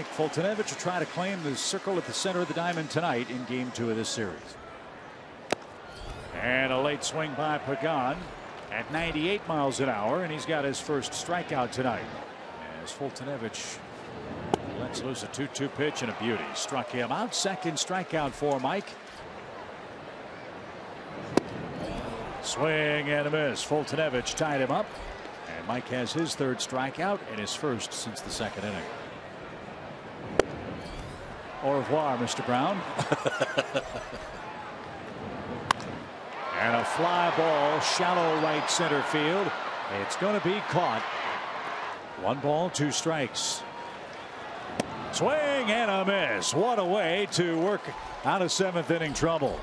Mike Foltynewicz will try to claim the circle at the center of the diamond tonight in game two of this series. And a late swing by Pagan at 98 miles an hour, and he's got his first strikeout tonight. As Foltynewicz lets loose a 2 2 pitch and a beauty. Struck him out. Second strikeout for Mike. Swing and a miss. Foltynewicz tied him up. And Mike has his third strikeout and his first since the second inning. Au revoir, Mr. Brown. and a fly ball, shallow right center field. It's going to be caught. One ball, two strikes. Swing and a miss. What a way to work out of seventh inning trouble.